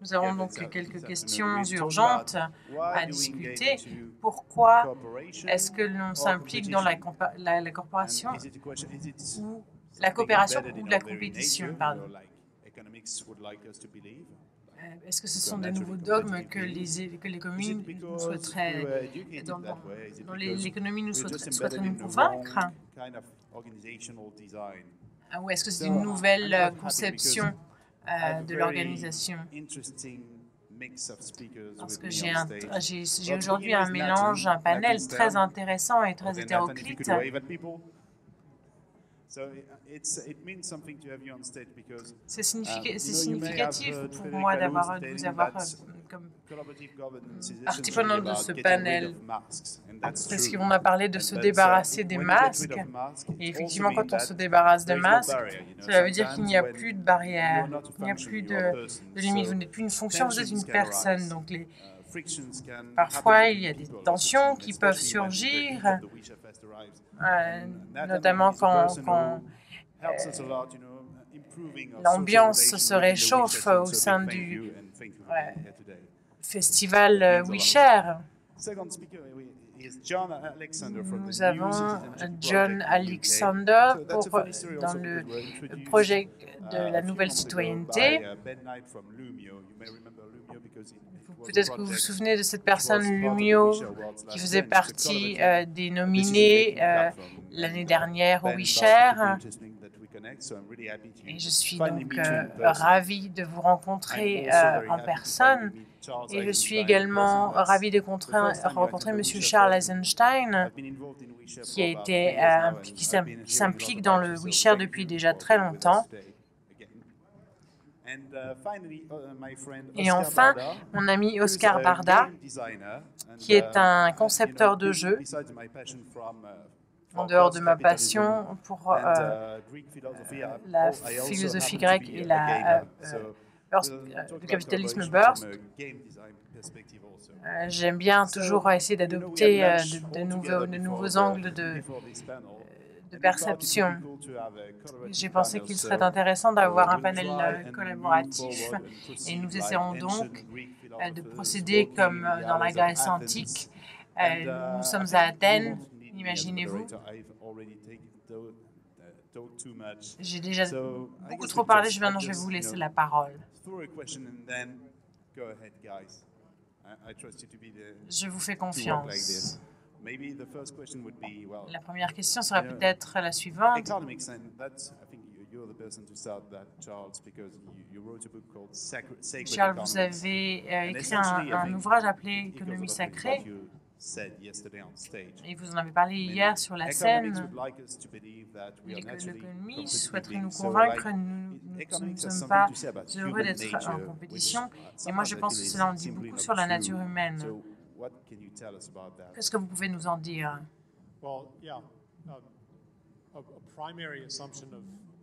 Nous avons donc quelques questions urgentes à discuter. Pourquoi est-ce que l'on s'implique dans la, la, la, corporation ou la coopération ou la compétition pardon. Euh, est-ce que ce sont de nouveaux dogmes que les, que les communes souhaiteraient, dans, dans l'économie nous souhaiterait, souhaiterait nous convaincre? Ou est-ce que c'est une nouvelle conception euh, de l'organisation? parce que j'ai aujourd'hui un mélange, un panel très intéressant et très hétéroclite. C'est um, significatif pour moi d'avoir de vous avoir euh, comme partie prenante de ce panel, parce qu'on a parlé de se débarrasser des masques. Et effectivement, quand on se débarrasse des masques, cela veut dire qu'il n'y a plus de barrière, il n'y a plus de, de limite. Vous n'êtes plus une fonction, vous êtes une personne. Donc les, uh, Parfois, il y a des tensions qui peuvent surgir, euh, notamment quand, quand l'ambiance se réchauffe au sein du festival WeShare. Nous avons John Alexander pour, dans le projet de la nouvelle citoyenneté. Peut-être que vous vous souvenez de cette personne, Lumio, qui faisait partie euh, des nominés euh, l'année dernière au WeShare. Et je suis donc euh, ravi de vous rencontrer euh, en personne. Et je suis également ravi de rencontrer M. Charles Eisenstein, qui, euh, qui s'implique dans le WeShare depuis déjà très longtemps. Et enfin, mon ami Oscar Barda, qui est un concepteur de jeux en dehors de ma passion pour euh, la philosophie grecque et la, euh, euh, le capitalisme burst. J'aime bien toujours essayer d'adopter de, nouveaux, de nouveaux angles de, de perception. J'ai pensé qu'il serait intéressant d'avoir un panel collaboratif et nous essaierons donc de procéder comme dans la Grèce antique. Nous sommes à Athènes Imaginez-vous. J'ai déjà beaucoup trop parlé, je, maintenant je vais vous laisser la parole. Je vous fais confiance. La première question serait peut-être la suivante. Charles, vous avez euh, écrit un, un ouvrage appelé Économie sacrée. Et vous en avez parlé hier sur la scène. L'économie souhaiterait nous convaincre que nous ne sommes pas heureux d'être en compétition. Et moi, je pense que cela en dit beaucoup sur la nature humaine. Qu'est-ce que vous pouvez nous en dire?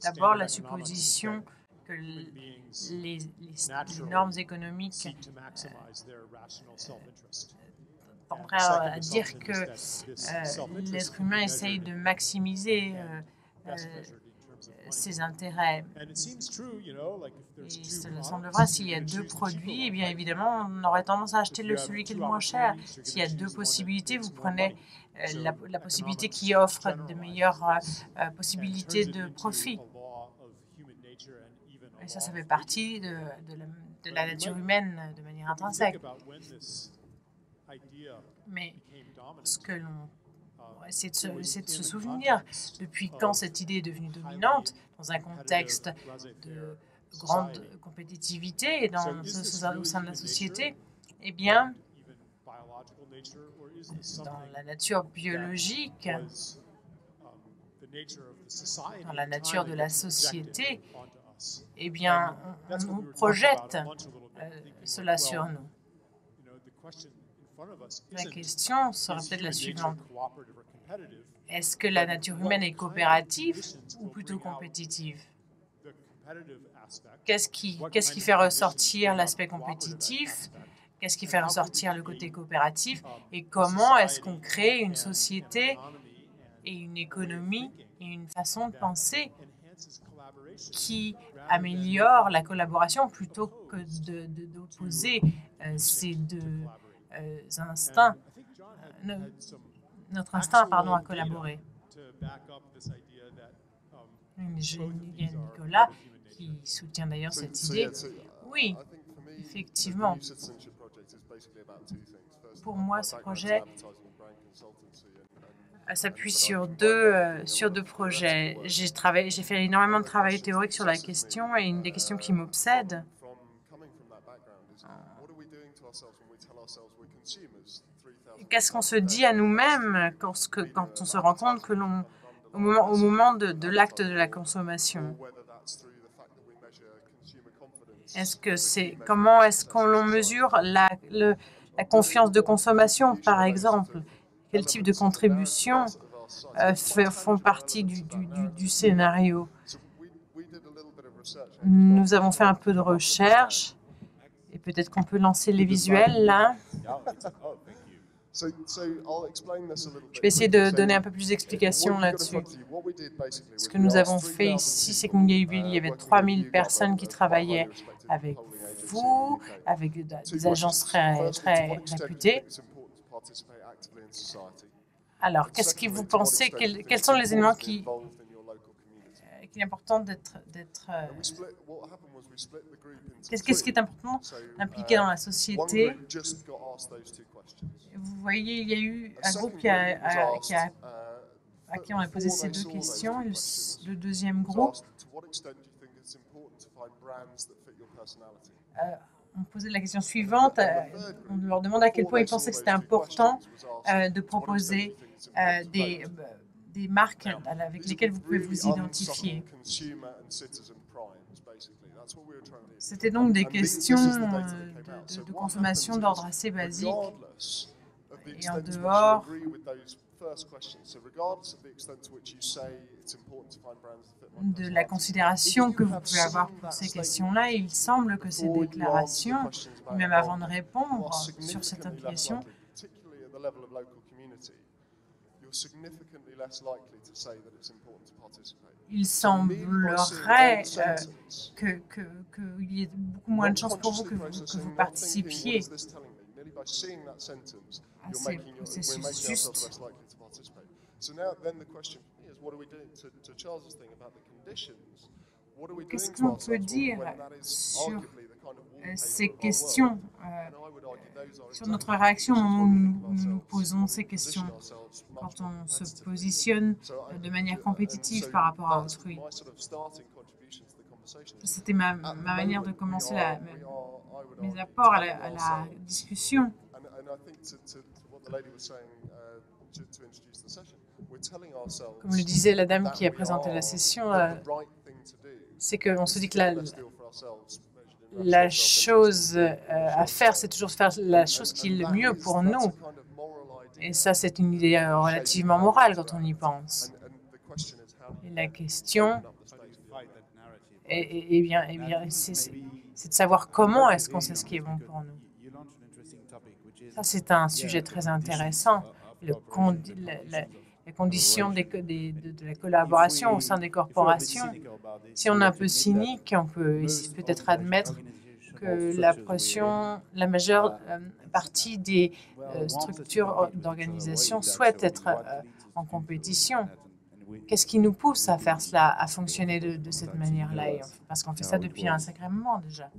D'abord, la supposition que les, normes économiques à dire que euh, l'être humain essaye de maximiser euh, euh, ses intérêts. Et cela semble vrai, s'il y a deux produits, eh bien évidemment, on aurait tendance à acheter le, celui qui est le moins cher. S'il y a deux possibilités, vous prenez la, possibilité qui offre de meilleures possibilités de profit. Et ça, ça fait partie de, de la nature humaine de manière intrinsèque. Mais ce que l'on essaie de, se, de se souvenir, depuis quand cette idée est devenue dominante dans un contexte de grande compétitivité dans, au sein de la société, eh bien, dans la nature biologique, dans la nature de la société, eh bien, on, on projette euh, cela sur nous. La question serait peut-être la suivante. Est-ce que la nature humaine est coopérative ou plutôt compétitive? Qu'est-ce qui, fait ressortir l'aspect compétitif? Qu'est-ce qui fait ressortir le côté coopératif? Et comment est-ce qu'on crée une société et une économie et une façon de penser qui améliore la collaboration plutôt que d'opposer de, ces deux instincts, notre instinct pardon, à collaborer. Nicolas qui soutient d'ailleurs cette idée. Oui, effectivement. Pour moi, ce projet s'appuie sur deux, euh, sur deux projets. J'ai travaillé, j'ai fait énormément de travail théorique sur la question et une des questions qui m'obsède, qu'est-ce qu'on se dit à nous-mêmes quand, quand on se rend compte que l'on, au moment, au moment de, de l'acte de la consommation? Est-ce que c'est comment est-ce qu'on mesure la, la confiance de consommation, par exemple? quel type de contributions euh, font partie du, du, scénario? Nous avons fait un peu de recherche et peut-être qu'on peut lancer les visuels là. Je vais essayer de donner un peu plus d'explications là-dessus. Ce que nous avons fait ici, c'est qu'il y avait 3000 personnes qui travaillaient avec vous, avec des agences très, très réputées. Alors, qu'est-ce que vous pensez quels, sont les éléments qui, euh, qui est important d'être... Euh, qu'est-ce qui est important d'impliquer dans la société? Vous voyez, il y a eu un groupe qui a, qui a à qui on a posé ces deux questions. Le, deuxième groupe, euh, on posait la question suivante. Euh, on leur demande à quel point ils pensaient que c'était important euh, de proposer des, des marques avec lesquelles vous pouvez vous identifier. C'était donc des questions de, de consommation d'ordre assez basique. Et en dehors de la considération que vous pouvez avoir pour ces questions-là, il semble que ces déclarations, même avant de répondre sur cette implication, il semblerait euh, qu'il que, que y ait beaucoup moins de chances pour vous que vous, que vous participiez à ces processus justes. Qu'est-ce qu'on peut dire sur ces questions, euh, sur notre réaction où nous nous posons ces questions, quand on se positionne de manière compétitive par rapport à autrui C'était ma, ma, manière de commencer la, mes apports à la, à la discussion. Comme le disait la dame qui a présenté la session, euh, c'est qu'on se dit que la, la chose euh, à faire, c'est toujours faire la chose qui est le mieux pour nous. Et ça, c'est une idée euh, relativement morale quand on y pense. Et la question, est, bien, c'est de savoir comment est-ce qu'on sait ce qui est bon pour nous. Ça, c'est un sujet très intéressant. Les conditions de, la collaboration au sein des corporations. Si on est un peu cynique, on peut peut-être admettre que la pression, la majeure euh, partie des euh, structures d'organisation souhaitent être euh, en compétition. Qu'est-ce qui nous pousse à faire cela, à fonctionner de, cette manière-là Parce qu'on fait ça depuis un sacré moment déjà.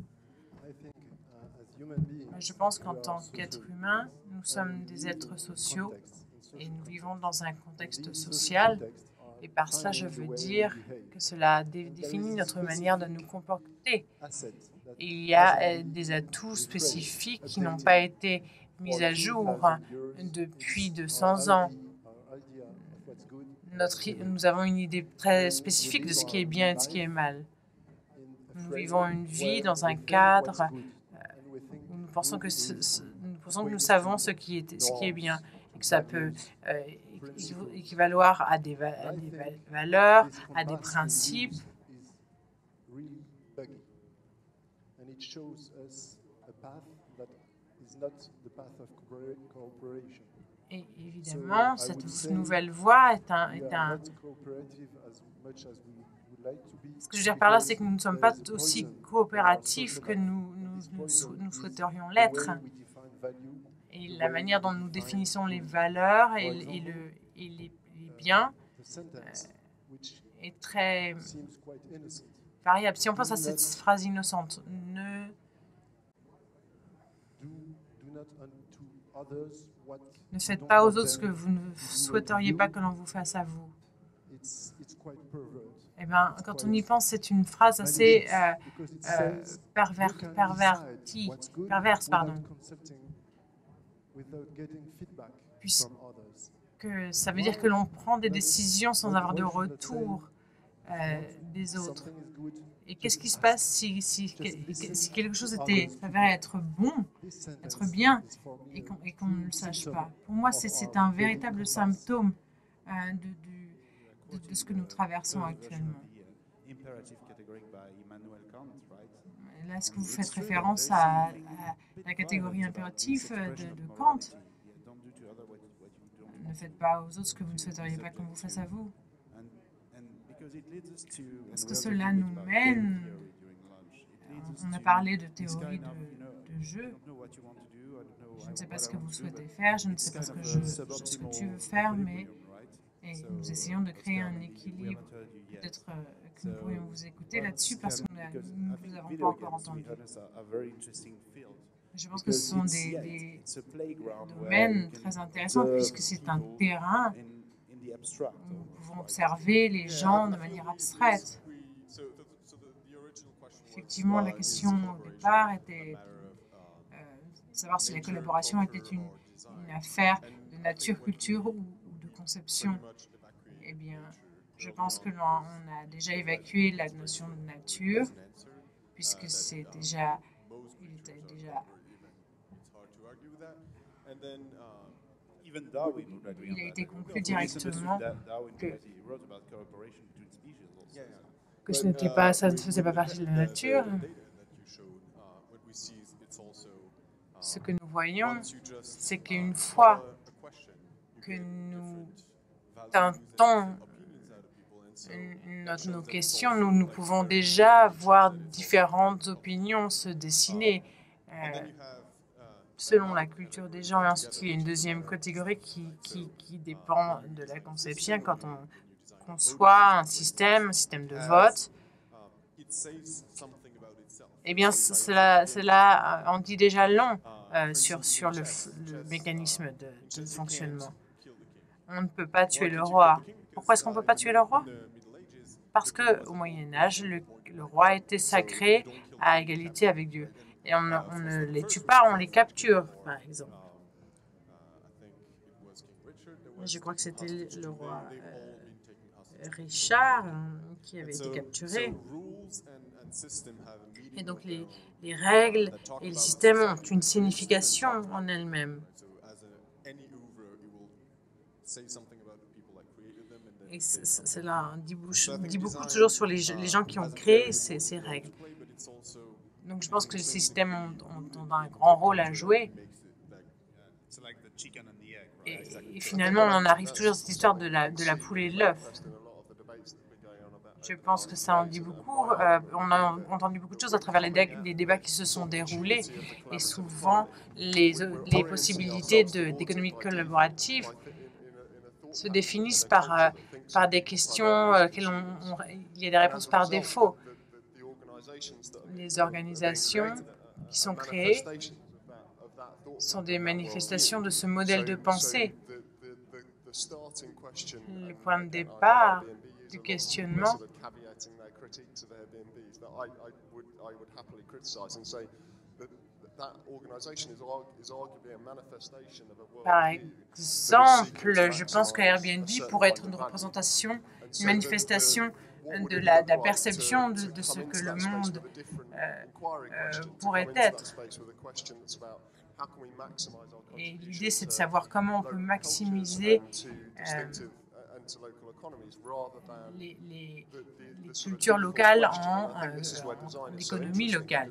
Je pense qu'en tant qu'être humain, nous sommes des êtres sociaux et nous vivons dans un contexte social. Et par cela, je veux dire que cela définit notre manière de nous comporter. il y a euh, des atouts spécifiques qui n'ont pas été mis à jour depuis 200 ans. Nous avons une idée très spécifique de ce qui est bien et de ce qui est mal. Nous vivons une vie dans un cadre euh, où nous pensons que, nous, pensons que nous savons ce qui est, ce qui est bien que ça peut euh, équivaloir à des, à des valeurs, à des principes. Et évidemment, cette nouvelle voie est un, est un... Ce que je veux dire par là, c'est que nous ne sommes pas aussi coopératifs que nous, nous, nous, souhaiterions l'être. Et la manière dont nous définissons les valeurs et, et, le, et les, biens euh, est très variable. Si on pense à cette phrase innocente, ne ne faites pas aux autres ce que vous ne souhaiteriez pas que l'on vous fasse à vous. Eh bien, quand on y pense, c'est une phrase assez euh, euh, pervertie, perverse, pardon. Puisque ça veut dire que l'on prend des décisions sans avoir de retour euh, des autres. Et qu'est-ce qui se passe si, si, si quelque chose était s'avérait être bon, être bien, et qu'on ne le sache pas. Pour moi, c'est un véritable symptôme euh, de, de, de, ce que nous traversons actuellement. Là, est-ce que vous faites référence à, à la catégorie impérative de, de Kant Ne faites pas aux autres ce que vous ne souhaiteriez pas qu'on vous fasse à vous. Parce que cela nous mène, on a parlé de théorie de, jeu. Je ne sais pas ce que vous souhaitez faire, je ne sais pas ce que, je, ce que tu veux faire, mais et nous essayons de créer un équilibre. Peut-être euh, que nous pourrions vous écouter là-dessus parce que nous ne vous avons pas encore entendu. Je pense que ce sont des, des domaines très intéressants puisque c'est un terrain nous pouvons observer les gens de manière abstraite. Effectivement, la question au départ était euh, de savoir si la collaboration était une, affaire de nature, culture ou, de conception. Eh bien, je pense que l'on a déjà évacué la notion de nature, puisque c'est déjà, il était déjà il a été conclu directement que, que ce n'était pas, ça ne faisait pas partie de la nature. Ce que nous voyons, c'est qu'une fois que nous teintons nos questions, nous, nous pouvons déjà voir différentes opinions se dessiner. Euh, selon la culture des gens. Et ensuite, il y a une deuxième catégorie qui, qui, dépend de la conception. Quand on conçoit un système, un système de vote, eh bien, cela, cela en dit déjà long euh, sur, sur le, mécanisme de, fonctionnement. On ne peut pas tuer le roi. Pourquoi est-ce qu'on ne peut pas tuer le roi? Parce qu'au Moyen Âge, le roi était sacré à égalité avec Dieu. Et on, ne les tue pas, on les capture, par exemple. Je crois que c'était le roi euh, Richard hein, qui avait été capturé. Et donc les, les règles et les systèmes ont une signification en elles-mêmes. Et cela dit, dit beaucoup toujours sur les, les gens qui ont créé ces, ces règles. Donc je pense que les systèmes ont, un grand rôle à jouer. Et, finalement, on en arrive toujours à cette histoire de la, poule et de l'œuf. Je pense que ça en dit beaucoup. Euh, on a entendu beaucoup de choses à travers les, débats qui se sont déroulés. Et souvent, les, possibilités d'économie collaborative se définissent par, euh, des questions euh, auxquelles il y a des réponses par défaut les organisations qui sont créées sont des manifestations de ce modèle de pensée. Le point de départ du questionnement par exemple, je pense que Airbnb pourrait être une représentation, une manifestation de la, perception de, ce que le monde euh, euh, pourrait être. Et l'idée, c'est de savoir comment on peut maximiser euh, les, les, cultures locales en, en économie locale.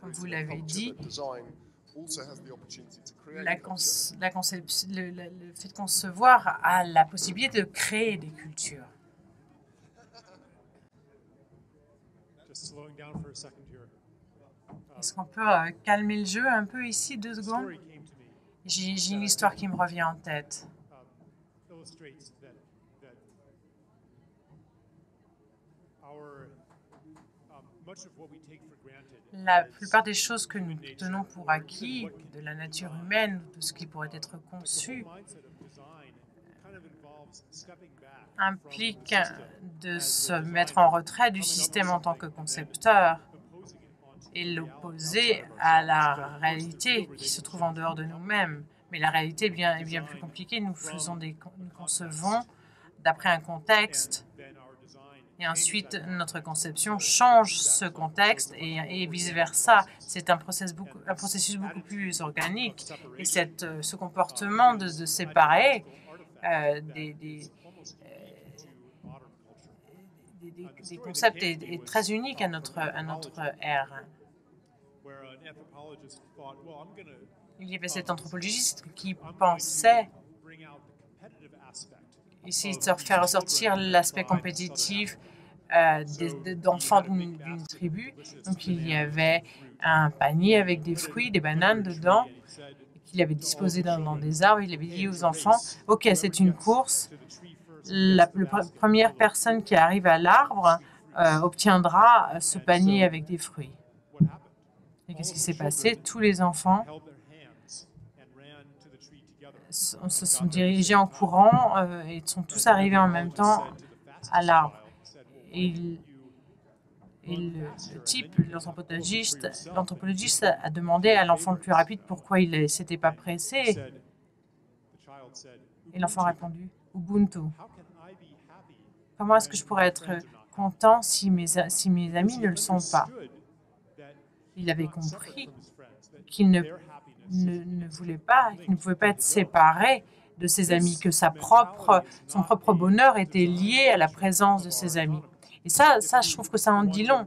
Comme vous l'avez dit, la, la conception, le, le, fait de concevoir a la possibilité de créer des cultures. Est-ce qu'on peut euh, calmer le jeu un peu ici, deux secondes? J'ai une histoire qui me revient en tête. La plupart des choses que nous tenons pour acquis, de la nature humaine, de ce qui pourrait être conçu, implique de se mettre en retrait du système en tant que concepteur et l'opposer à la réalité qui se trouve en dehors de nous-mêmes. Mais la réalité est bien, plus compliquée. Nous, faisons des, concevons d'après un contexte et ensuite notre conception change ce contexte et, vice-versa. C'est un, processus beaucoup, plus organique et cette, ce comportement de, de séparer euh, des, des, des, concepts est, très unique à notre, à notre ère. Il y avait cet anthropologiste qui pensait essayer de faire ressortir l'aspect compétitif euh, d'enfants d'une tribu. Donc il y avait un panier avec des fruits, des bananes dedans, qu'il avait disposé dans, des arbres. Il avait dit aux enfants, OK, c'est une course. La, première personne qui arrive à l'arbre euh, obtiendra ce panier avec des fruits. Et qu'est-ce qui s'est passé? Tous les enfants se sont dirigés en courant euh, et sont tous arrivés en même temps à l'arbre. Et, le, type, l'anthropologiste, l'anthropologiste a demandé à l'enfant le plus rapide pourquoi il ne s'était pas pressé. Et l'enfant a répondu, Ubuntu. Comment est-ce que je pourrais être content si mes, si mes amis ne le sont pas? Il avait compris qu'il ne ne, voulait pas, qu'il ne pouvait pas être séparé de ses amis, que sa propre, son propre bonheur était lié à la présence de ses amis. Et ça, ça, je trouve que ça en dit long.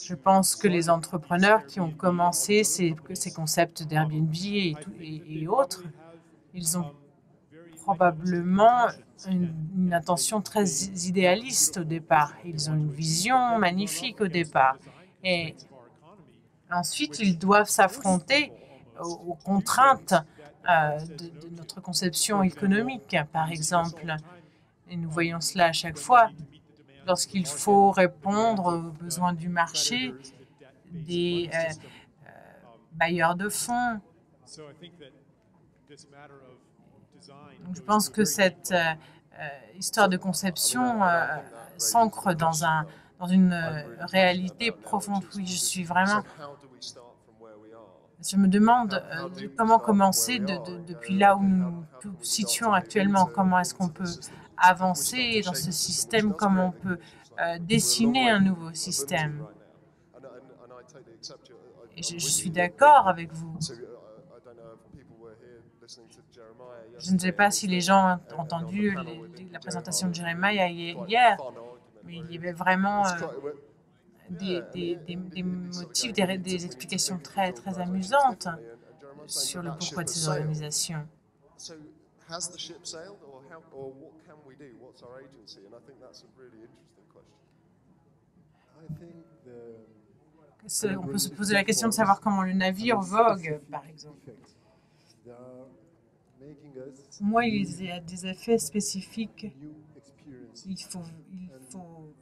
Je pense que les entrepreneurs qui ont commencé ces, ces concepts d'Airbnb et, autres, ils ont probablement une, une, intention très idéaliste au départ. Ils ont une vision magnifique au départ. Et Ensuite, ils doivent s'affronter aux, contraintes euh, de, notre conception économique, par exemple. Et nous voyons cela à chaque fois lorsqu'il faut répondre aux besoins du marché, des euh, euh, bailleurs de fonds. je pense que cette histoire de conception s'ancre dans un dans une réalité profonde. Oui, je suis vraiment je me demande euh, comment commencer depuis là où nous nous situons actuellement. Comment est-ce qu'on peut avancer dans ce système Comment on peut euh, dessiner un nouveau système Et je, suis d'accord avec vous. Je ne sais pas si les gens ont entendu la présentation de Jeremiah hier, mais il y avait vraiment euh, des, des, motifs, des, des, explications très, très amusantes sur le pourquoi de ces organisations. On peut se poser la question de savoir comment le navire vogue, par exemple? Moi, il y a des effets spécifiques. Il faut, il faut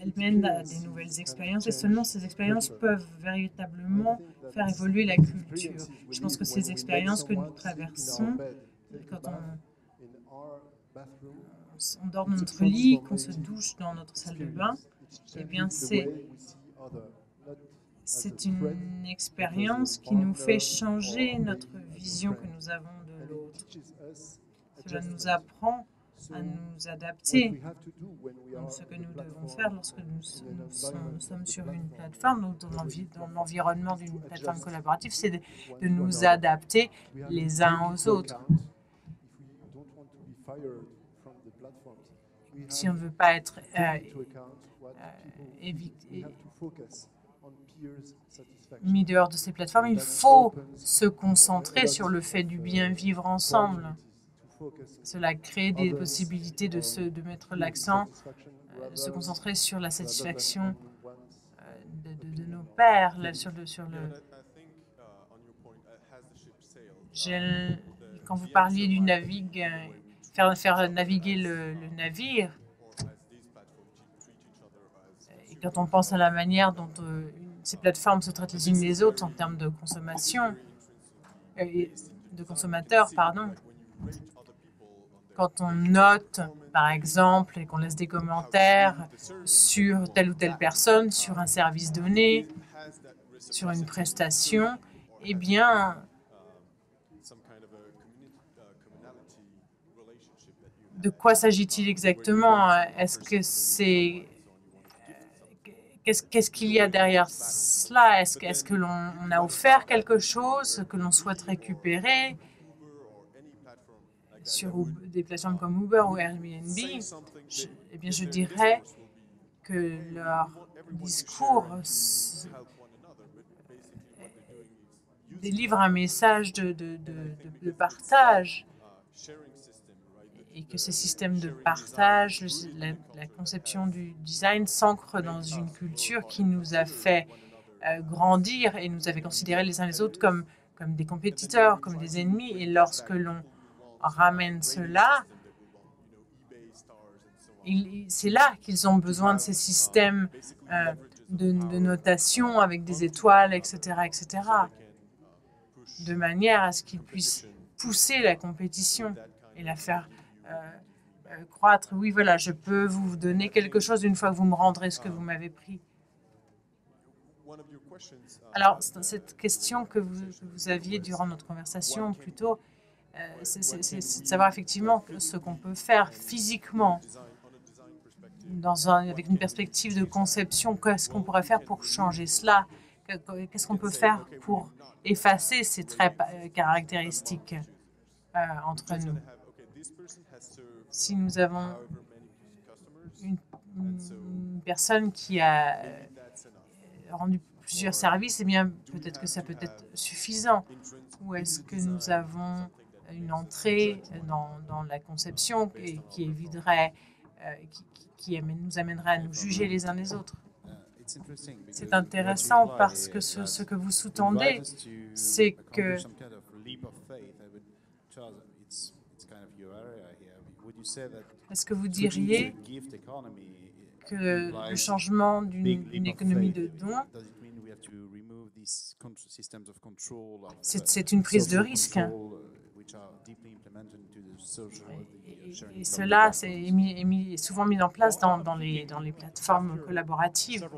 elles mènent à des nouvelles expériences. Et seulement ces expériences peuvent véritablement faire évoluer la culture. Je pense que ces expériences que nous traversons, quand on, on dort dans notre lit, qu'on se douche dans notre salle de bain, eh bien c'est c'est une expérience qui nous fait changer notre vision que nous avons de l'autre. Cela nous apprend à nous adapter. Donc, ce que nous devons faire lorsque nous, sommes, sur une plateforme, ou dans l'environnement d'une plateforme collaborative, c'est de, nous adapter les uns aux autres. Si on ne veut pas être euh, euh, évité, mis dehors de ces plateformes. Il faut se concentrer sur le fait du bien vivre ensemble. Cela crée des possibilités de, se, de mettre l'accent, euh, de se concentrer sur la satisfaction euh, de, nos pères, sur le, sur le, quand vous parliez du navigue, faire, naviguer le, navire, et quand on pense à la manière dont ces plateformes se traitent les unes les autres en termes de consommation, de consommateurs, pardon, quand on note, par exemple, et qu'on laisse des commentaires sur telle ou telle personne, sur un service donné, sur une prestation, eh bien, de quoi s'agit-il exactement? Est-ce que c'est Qu'est-ce qu'il y a derrière cela? Est-ce est que l'on a offert quelque chose que l'on souhaite récupérer sur des plateformes comme Uber ou Airbnb? Eh bien, je dirais que leur discours délivre un message de partage et que ces systèmes de partage, la, conception du design s'ancre dans une culture qui nous a fait euh, grandir et nous avait considérés les uns les autres comme, des compétiteurs, comme des ennemis. Et lorsque l'on ramène cela, c'est là qu'ils ont besoin de ces systèmes euh, de, de, notation avec des étoiles, etc., etc., de manière à ce qu'ils puissent pousser la compétition et la faire croître. Oui, voilà, je peux vous donner quelque chose une fois que vous me rendrez ce que vous m'avez pris. Alors, cette question que vous, vous, aviez durant notre conversation, plutôt, euh, c'est de savoir effectivement ce qu'on peut faire physiquement, dans un, avec une perspective de conception. Qu'est-ce qu'on pourrait faire pour changer cela? Qu'est-ce qu'on peut faire pour effacer ces traits caractéristiques entre nous? Si nous avons une, personne qui a euh, rendu plusieurs services, eh bien, peut-être que ça peut être suffisant. Ou est-ce que nous avons une entrée dans, la conception qui euh, nous amènerait à nous juger les uns les autres? C'est intéressant parce que ce, ce que vous sous-tendez, c'est que est-ce que vous diriez que le changement d'une économie de dons, c'est une prise de risque. et, cela est, souvent mis en place dans, dans, les, dans les plateformes collaboratives.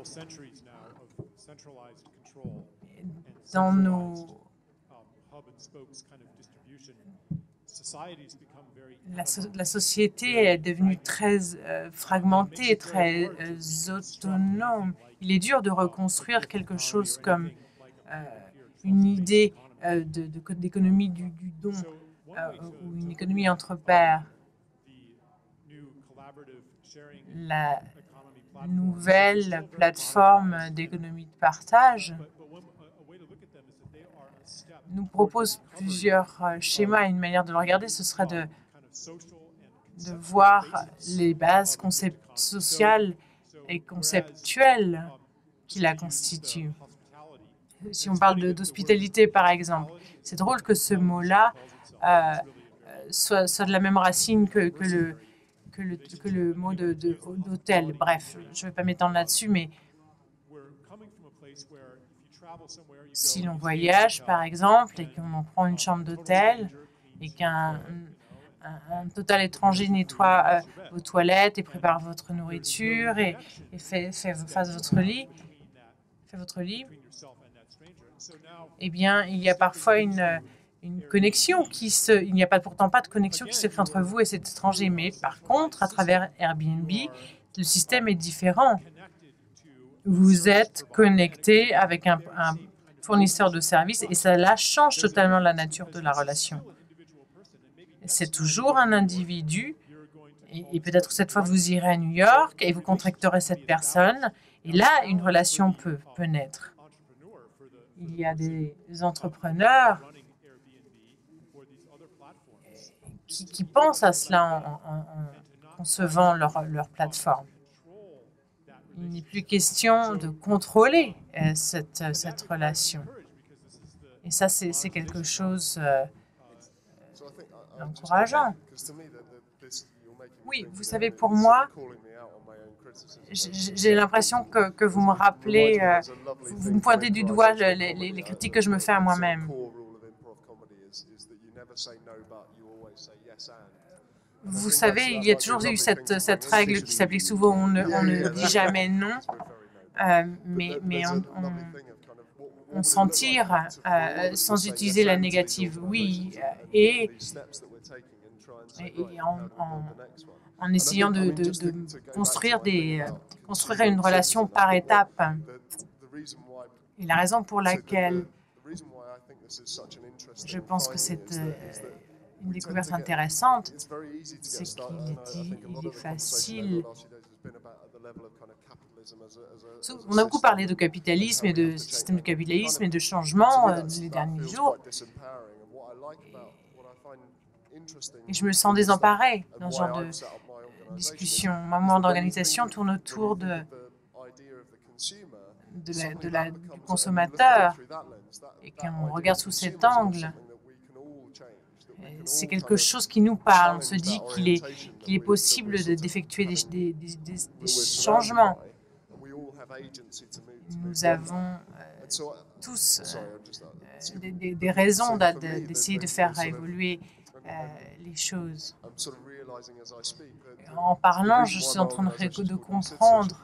Dans nos la, société est devenue très euh, fragmentée, très euh, autonome. Il est dur de reconstruire quelque chose comme euh, une idée d'économie du, du, don ou une économie entre pairs. La nouvelle plateforme d'économie de partage nous propose plusieurs schémas. Une manière de le regarder, ce serait de de voir les bases sociales et conceptuelles qui la constituent. Si on parle d'hospitalité, par exemple, c'est drôle que ce mot-là euh, soit, de la même racine que, le, mot d'hôtel. Bref, je ne vais pas m'étendre là-dessus, mais si l'on voyage, par exemple, et qu'on prend une chambre d'hôtel et qu'un un, total étranger nettoie euh, vos toilettes et prépare votre nourriture et, fait, votre lit, fait votre lit, eh bien, il y a parfois une, une connexion qui se, il n'y a pas pourtant pas de connexion qui se crée entre vous et cet étranger. Mais par contre, à travers Airbnb, le système est différent. Vous êtes connecté avec un, un fournisseur de services et cela change totalement la nature de la relation c'est toujours un individu. Et, peut-être cette fois, vous irez à New York et vous contracterez cette personne. Et là, une relation peut, peut naître. il y a des entrepreneurs qui, pensent à cela en, concevant leur, leur, plateforme. Il n'est plus question de contrôler euh, cette, cette relation. Et ça, c'est quelque chose euh, d'encourageant. Oui, vous savez, pour moi, j'ai l'impression que, que, vous me rappelez, euh, vous me pointez du doigt les, les, critiques que je me fais à moi-même. Vous savez, il y a toujours eu cette, cette règle qui s'applique souvent, on ne, on ne, dit jamais non, euh, mais, mais on, on, s'en tire euh, sans utiliser la négative, oui, et, et en, en en essayant de, construire, des, construire une relation par étapes. Et la raison pour laquelle je pense que c'est euh, une découverte intéressante, c'est qu'il est, facile. On a beaucoup parlé de capitalisme et de système de capitalisme et de changement euh, les derniers jours. Et je me sens désemparée dans ce genre de discussion, un moment d'organisation tourne autour de, de, la, du consommateur. Et quand on regarde sous cet angle, c'est quelque chose qui nous parle. On se dit qu'il est, qu'il est possible d'effectuer des, des, des, changements. Nous avons euh, tous euh, des, raisons d'essayer de faire évoluer euh, les choses. En parlant, je suis en train de, de comprendre.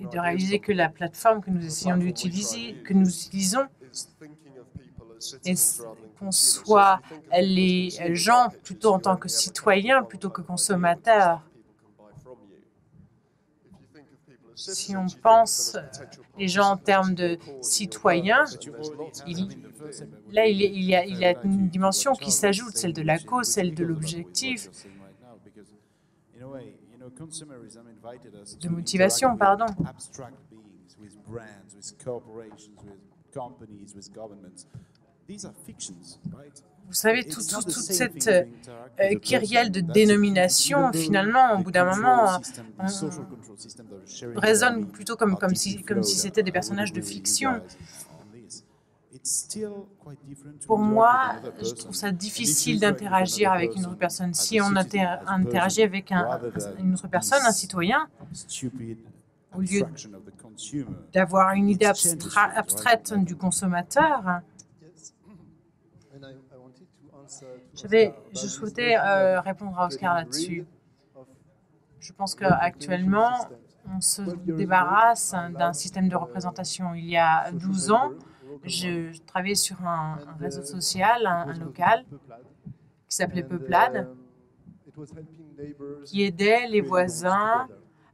Et de réaliser que la plateforme que nous essayons d'utiliser, que nous utilisons, conçoit les gens plutôt en tant que citoyens plutôt que consommateurs. Si on pense les gens en termes de citoyens, là, il y, a, il y a une dimension qui s'ajoute, celle de la cause, celle de l'objectif, de motivation, pardon. Vous savez, toute cette euh, kyrielle de dénominations, finalement, au bout d'un moment, résonne plutôt comme, comme si, comme si c'était des personnages de fiction. Pour moi, je trouve ça difficile d'interagir avec une autre personne. Si on interagit avec une autre personne, un citoyen, au lieu d'avoir une idée abstraite du consommateur, je souhaitais euh, répondre à Oscar là-dessus. Je pense qu'actuellement, on se débarrasse d'un système de représentation. Il y a 12 ans, je travaillais sur un, réseau social, un, local, qui s'appelait Peuplade, qui aidait les voisins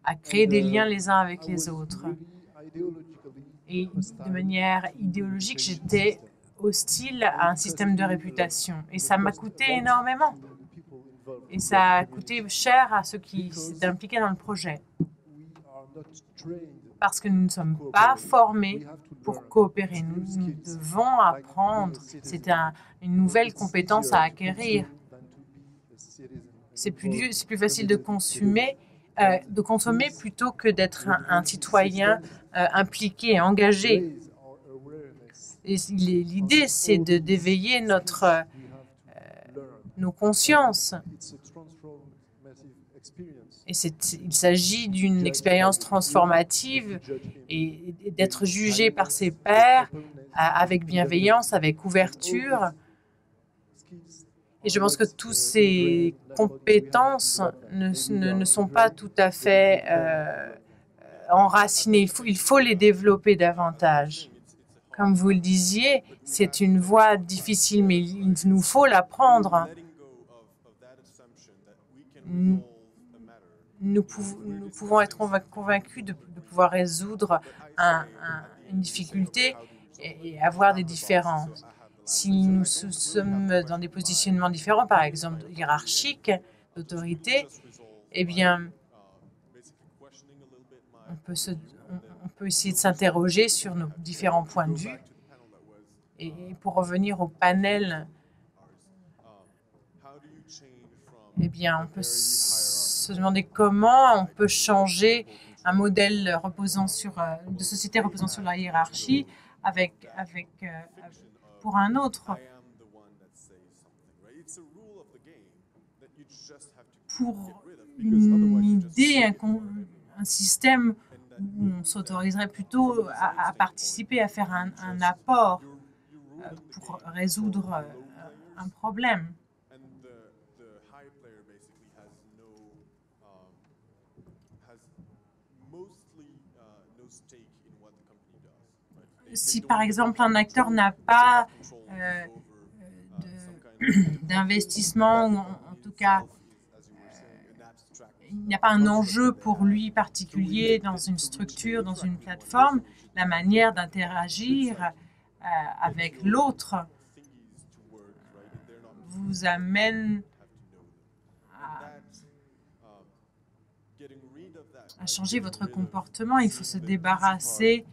à créer des liens les uns avec les autres. Et de manière idéologique, j'étais hostile à un système de réputation. Et ça m'a coûté énormément. Et ça a coûté cher à ceux qui s'étaient impliqués dans le projet. Parce que nous ne sommes pas formés pour coopérer. Nous, devons apprendre. C'est une nouvelle compétence à acquérir. C'est plus, plus facile de consommer, euh, de consommer plutôt que d'être un, citoyen euh, impliqué engagé. L'idée, c'est de d'éveiller notre, euh, nos consciences. Il s'agit d'une expérience transformative et, d'être jugé par ses pairs avec bienveillance, avec ouverture. Et je pense que toutes ces compétences ne, sont pas tout à fait euh, enracinées. Il faut les développer davantage. Comme vous le disiez, c'est une voie difficile, mais il nous faut l'apprendre nous, pouvons, être convaincus de, pouvoir résoudre une difficulté et, avoir des différences. Si nous sommes dans des positionnements différents, par exemple hiérarchiques, d'autorité, eh bien, on peut, peut essayer de s'interroger sur nos différents points de vue. Et pour revenir au panel, eh bien, on peut se demander comment on peut changer un modèle reposant sur, euh, de société reposant sur la hiérarchie avec, avec, euh, pour un autre. Pour une idée, un, un système on s'autoriserait plutôt à, participer, à faire un, apport euh, pour résoudre un problème. si par exemple un acteur n'a pas euh, d'investissement, ou en, tout cas, euh, il n'y a pas un enjeu pour lui particulier dans une structure, dans une plateforme, la manière d'interagir euh, avec l'autre vous amène à changer votre comportement. Il faut se débarrasser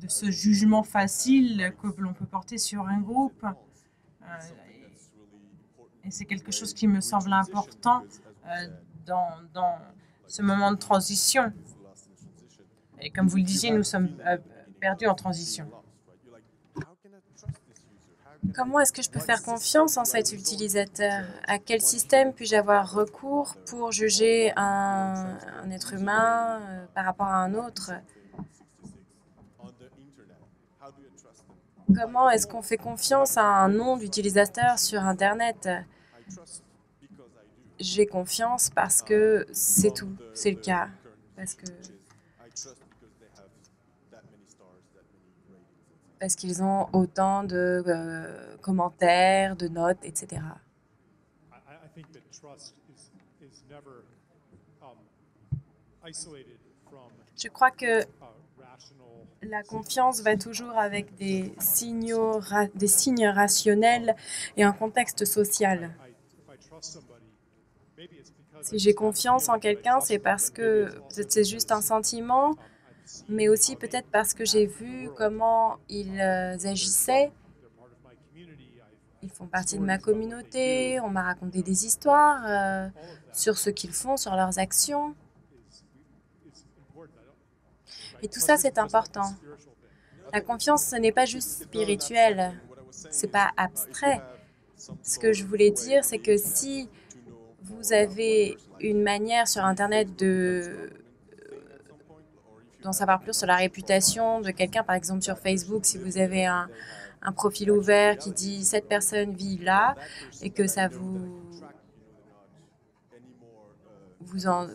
de ce jugement facile que l'on peut porter sur un groupe. Euh, et c'est quelque chose qui me semble important euh, dans, ce moment de transition. Et comme vous le disiez, nous sommes euh, perdus en transition. Comment est-ce que je peux faire confiance en cet utilisateur? À quel système puis-je avoir recours pour juger un, un être humain par rapport à un autre? Comment est-ce qu'on fait confiance à un nom d'utilisateur sur Internet? J'ai confiance parce que c'est tout, c'est le cas. Parce que parce qu'ils ont autant de euh, commentaires, de notes, etc. Je crois que la confiance va toujours avec des, signaux, des signes rationnels et un contexte social. Si j'ai confiance en quelqu'un, c'est parce que c'est juste un sentiment, mais aussi peut-être parce que j'ai vu comment ils euh, agissaient. Ils font partie de ma communauté, on m'a raconté des histoires euh, sur ce qu'ils font, sur leurs actions. Et tout ça, c'est important. La confiance, ce n'est pas juste spirituel, c'est pas abstrait. Ce que je voulais dire, c'est que si vous avez une manière sur Internet de d'en savoir plus sur la réputation de quelqu'un, par exemple sur Facebook, si vous avez un, profil ouvert qui dit cette personne vit là et que ça vous,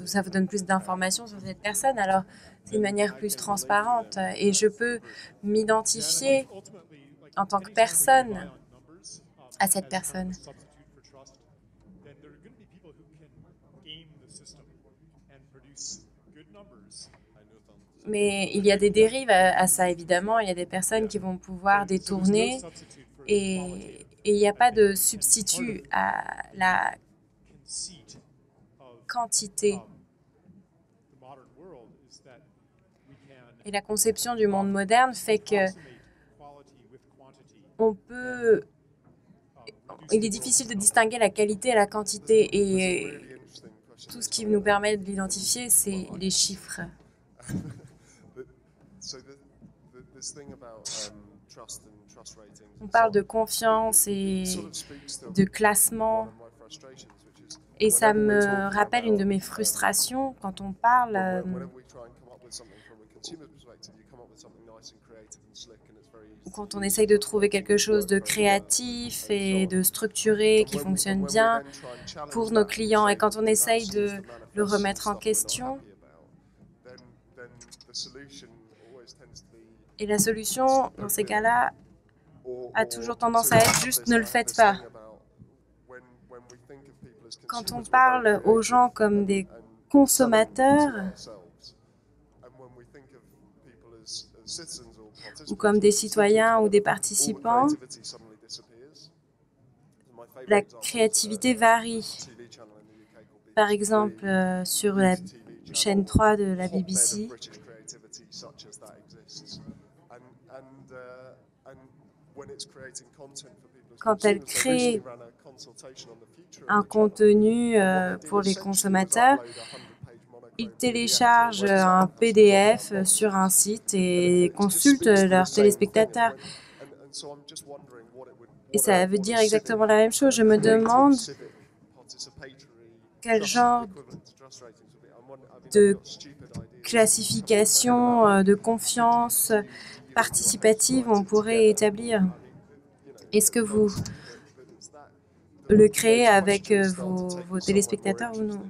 ça vous donne plus d'informations sur cette personne, alors d'une manière plus transparente et je peux m'identifier en tant que personne à cette personne. Mais il y a des dérives à, ça, évidemment. Il y a des personnes qui vont pouvoir détourner et, il n'y a pas de substitut à la quantité Et la conception du monde moderne fait que peut. Il est difficile de distinguer la qualité et la quantité. Et tout ce qui nous permet de l'identifier, c'est les chiffres. On parle de confiance et de classement. Et ça me rappelle une de mes frustrations quand on parle quand on essaye de trouver quelque chose de créatif et de structuré qui fonctionne bien pour nos clients et quand on essaye de le remettre en question, et la solution dans ces cas-là a toujours tendance à être juste ne le faites pas. Quand on parle aux gens comme des consommateurs, ou comme des citoyens ou des participants, la créativité varie. Par exemple, euh, sur chaîne 3 de la BBC. Quand elle crée un contenu euh, pour les consommateurs, ils téléchargent un PDF sur un site et consultent leurs téléspectateurs. Et ça veut dire exactement la même chose. Je me demande quel genre de classification euh, de confiance participative on pourrait établir. Est-ce que vous le créez avec euh, vos téléspectateurs ou non?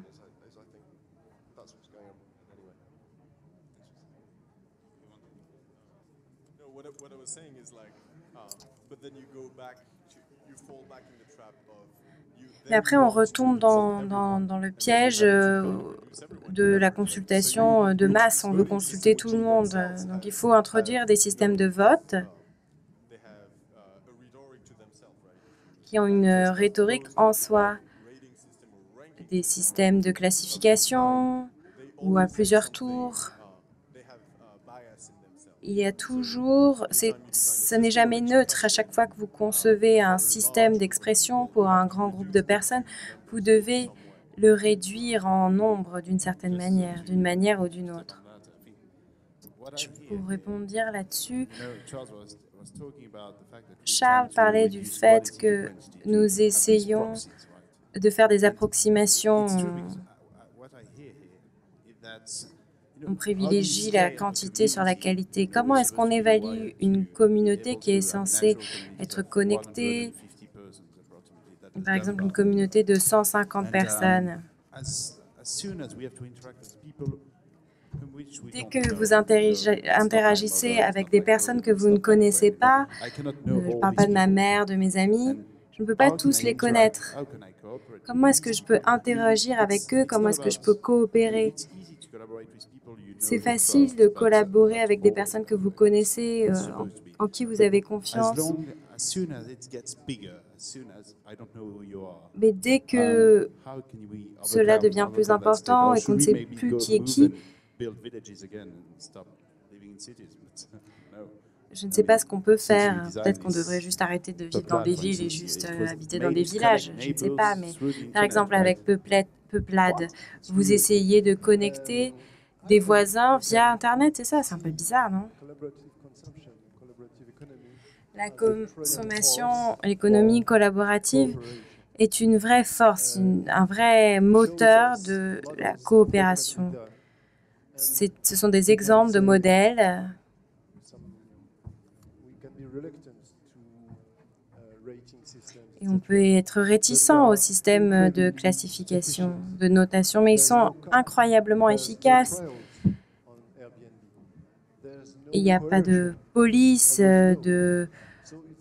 Et après, on retombe dans, dans, le piège euh, de la consultation euh, de masse. On veut consulter tout le monde. Donc, il faut introduire des systèmes de vote qui ont une rhétorique en soi, des systèmes de classification ou à plusieurs tours il y a toujours, ce n'est jamais neutre. À chaque fois que vous concevez un système d'expression pour un grand groupe de personnes, vous devez le réduire en nombre d'une certaine manière, d'une manière ou d'une autre. Pour répondre là-dessus, Charles parlait du fait que nous essayons de faire des approximations on privilégie la quantité sur la qualité. Comment est-ce qu'on évalue une communauté qui est censée être connectée? Par exemple, une communauté de 150 personnes. Dès que vous interagissez avec des personnes que vous ne connaissez pas, je ne parle pas de ma mère, de mes amis, je ne peux pas tous les connaître. Comment est-ce que je peux interagir avec eux? Comment est-ce que je peux coopérer? C'est facile de collaborer avec des personnes que vous connaissez, euh, en, qui vous avez confiance. Mais dès que um, cela devient plus important et qu'on ne sait plus qui est qui, je ne sais pas ce qu'on peut faire. Peut-être qu'on devrait juste arrêter de vivre dans des villes et juste euh, habiter dans des villages. Je ne sais pas, mais par exemple avec Peuplade, vous essayez de connecter des voisins via Internet, c'est ça C'est un peu bizarre, non? La consommation, l'économie collaborative est une vraie force, un vrai moteur de la coopération. Ce sont des exemples de modèles On peut être réticent au système de classification, de notation, mais ils sont incroyablement efficaces. Il n'y a pas de police, de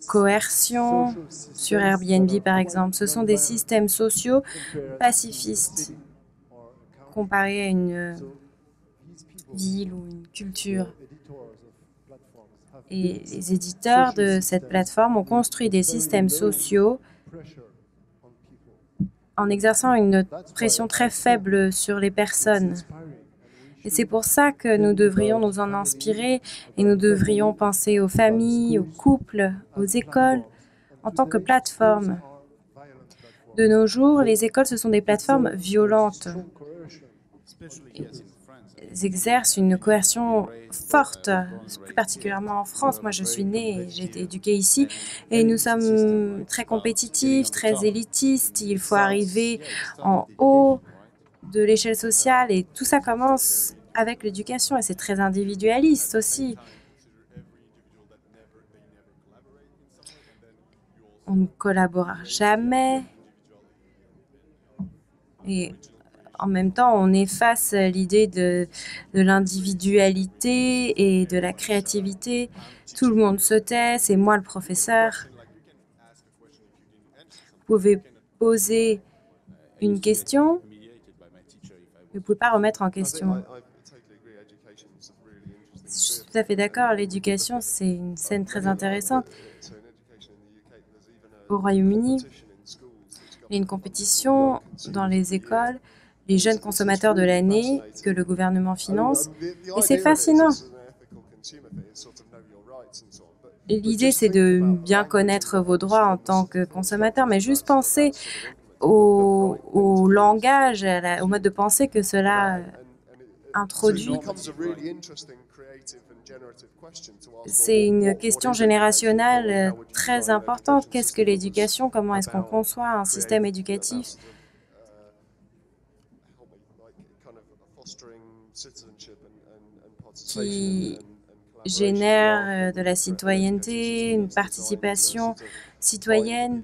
coercion sur Airbnb, par exemple. Ce sont des systèmes sociaux pacifistes comparés à une ville ou une culture. Et les éditeurs de cette plateforme ont construit des systèmes sociaux en exerçant une pression très faible sur les personnes. Et c'est pour ça que nous devrions nous en inspirer et nous devrions penser aux familles, aux couples, aux écoles en tant que plateforme. De nos jours, les écoles, ce sont des plateformes violentes exercent une coercion forte, plus particulièrement en France. Moi, je suis née, j'ai été éduquée ici, et nous sommes très compétitifs, très élitistes. Il faut arriver en haut de l'échelle sociale, et tout ça commence avec l'éducation, et c'est très individualiste aussi. On ne collabore jamais. Et en même temps, on efface l'idée de, l'individualité et de la créativité. Tout le monde se tait, c'est moi le professeur. Vous pouvez poser une question, vous ne pouvez pas remettre en question. Je suis tout à fait d'accord, l'éducation, c'est une scène très intéressante. Au Royaume-Uni, il y a une compétition dans les écoles les jeunes consommateurs de l'année que le gouvernement finance. Et c'est fascinant. L'idée, c'est de bien connaître vos droits en tant que consommateur, mais juste penser au, langage, au mode de pensée que cela introduit. C'est une question générationnelle très importante. Qu'est-ce que l'éducation? Comment est-ce qu'on conçoit un système éducatif? Qui génère euh, de la citoyenneté, une participation citoyenne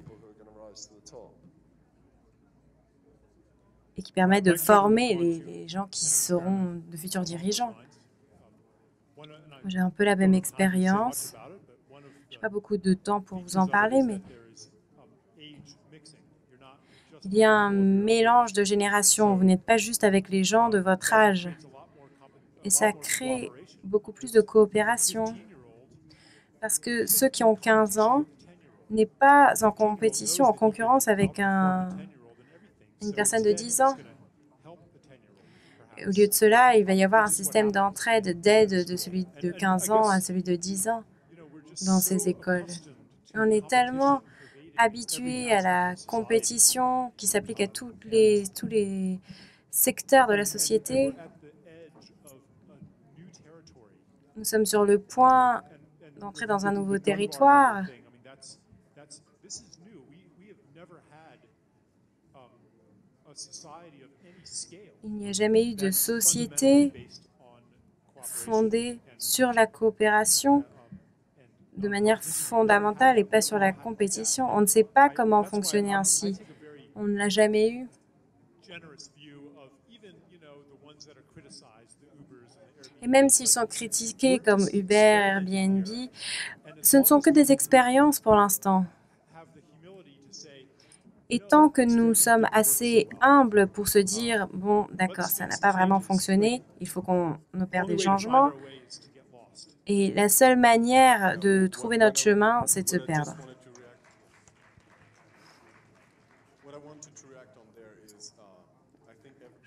et qui permet de former les, gens qui seront de futurs dirigeants. J'ai un peu la même expérience. Je n'ai pas beaucoup de temps pour vous en parler, mais il y a un mélange de générations. Vous n'êtes pas juste avec les gens de votre âge. Et ça crée beaucoup plus de coopération. Parce que ceux qui ont 15 ans n'est pas en compétition, en concurrence avec un, une personne de 10 ans. Au lieu de cela, il va y avoir un système d'entraide, d'aide de celui de 15 ans à celui de 10 ans dans ces écoles. On est tellement habitué à la compétition qui s'applique à tous les, tous les secteurs de la société nous sommes sur le point d'entrer dans un nouveau territoire. Il n'y a jamais eu de société fondée sur la coopération de manière fondamentale et pas sur la compétition. On ne sait pas comment fonctionner ainsi. On ne l'a jamais eu. Et même s'ils sont critiqués comme Uber, Airbnb, ce ne sont que des expériences pour l'instant. Et tant que nous sommes assez humbles pour se dire, bon, d'accord, ça n'a pas vraiment fonctionné, il faut qu'on opère des changements. Et la seule manière de trouver notre chemin, c'est de se perdre.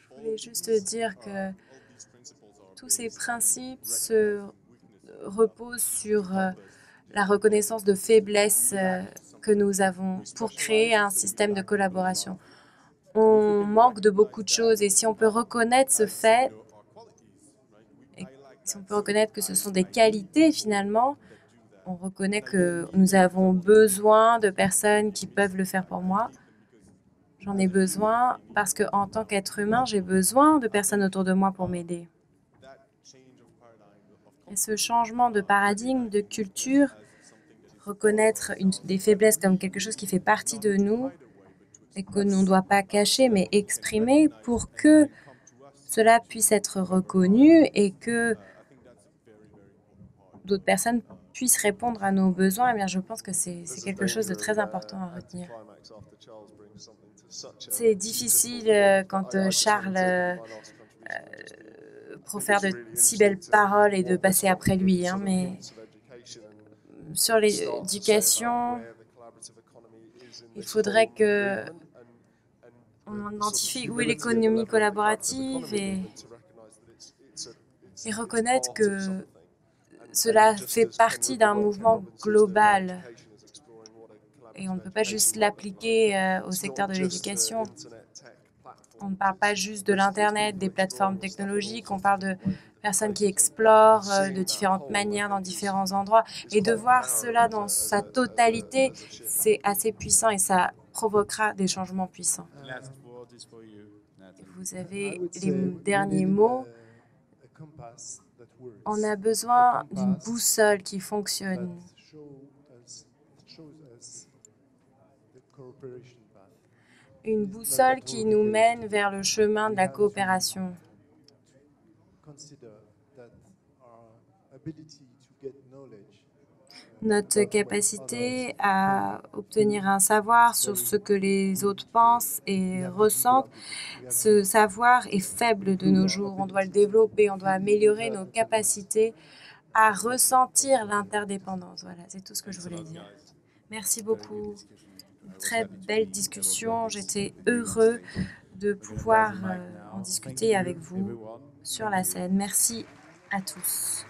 Je voulais juste dire que tous ces principes se reposent sur euh, la reconnaissance de faiblesse euh, que nous avons pour créer un système de collaboration. On manque de beaucoup de choses et si on peut reconnaître ce fait, si on peut reconnaître que ce sont des qualités finalement, on reconnaît que nous avons besoin de personnes qui peuvent le faire pour moi. J'en ai besoin parce que en tant qu'être humain, j'ai besoin de personnes autour de moi pour m'aider. Et ce changement de paradigme, de culture, reconnaître des faiblesses comme quelque chose qui fait partie de nous et que l'on ne doit pas cacher mais exprimer pour que cela puisse être reconnu et que d'autres personnes puissent répondre à nos besoins, eh bien, je pense que c'est quelque chose de très important à retenir. C'est difficile euh, quand euh, Charles faire de si belles paroles et de passer après lui. Hein, mais sur l'éducation, il faudrait que on identifie où est l'économie collaborative et, et reconnaître que cela fait partie d'un mouvement global. Et on ne peut pas juste l'appliquer euh, au secteur de l'éducation. On ne parle pas juste de l'Internet, des plateformes technologiques, on parle de personnes qui explorent euh, de différentes manières dans différents endroits. Et de voir cela dans sa totalité, c'est assez puissant et ça provoquera des changements puissants. Vous avez les derniers mots. On a besoin d'une boussole qui fonctionne une boussole qui nous mène vers le chemin de la coopération. Notre capacité à obtenir un savoir sur ce que les autres pensent et ressentent, ce savoir est faible de nos jours. On doit le développer, on doit améliorer nos capacités à ressentir l'interdépendance. Voilà, c'est tout ce que je voulais dire. Merci beaucoup très belle discussion. J'étais heureux de pouvoir en discuter avec vous sur la scène. Merci à tous.